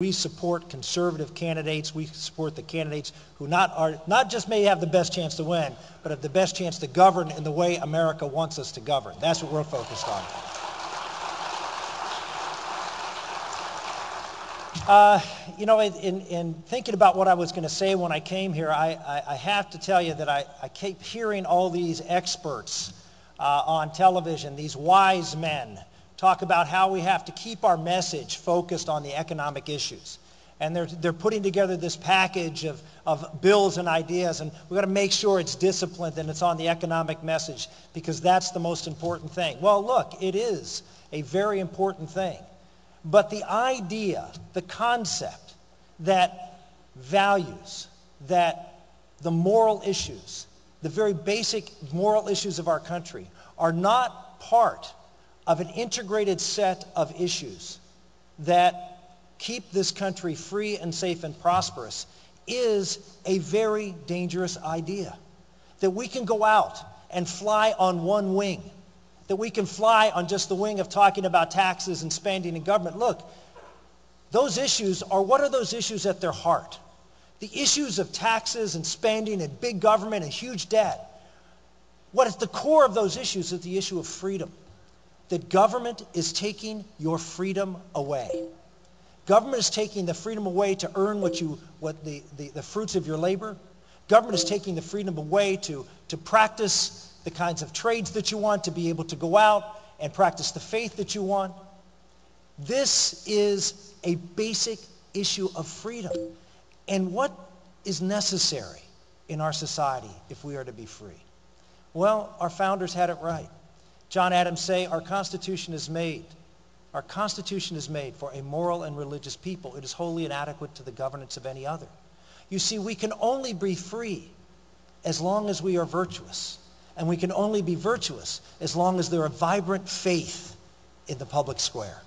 We support conservative candidates. We support the candidates who not, are, not just may have the best chance to win, but have the best chance to govern in the way America wants us to govern. That's what we're focused on. Uh, you know, in, in, thinking about what I was going to say when I came here, I, I, I, have to tell you that I, I keep hearing all these experts uh, on television, these wise men, talk about how we have to keep our message focused on the economic issues. And they're, they're putting together this package of, of bills and ideas, and we've got to make sure it's disciplined and it's on the economic message because that's the most important thing. Well, look, it is a very important thing. But the idea, the concept that values, that the moral issues, the very basic moral issues of our country are not part of an integrated set of issues that keep this country free and safe and prosperous is a very dangerous idea. That we can go out and fly on one wing. That we can fly on just the wing of talking about taxes and spending and government. Look, those issues are what are those issues at their heart? The issues of taxes and spending and big government and huge debt. What is the core of those issues is the issue of freedom that government is taking your freedom away. Government is taking the freedom away to earn what you, what the, the, the fruits of your labor. Government is taking the freedom away to, to practice the kinds of trades that you want, to be able to go out and practice the faith that you want. This is a basic issue of freedom. And what is necessary in our society if we are to be free? Well, our founders had it right. John Adams say, our Constitution is made. Our Constitution is made for a moral and religious people. It is wholly inadequate to the governance of any other. You see, we can only be free as long as we are virtuous. And we can only be virtuous as long as there are vibrant faith in the public square.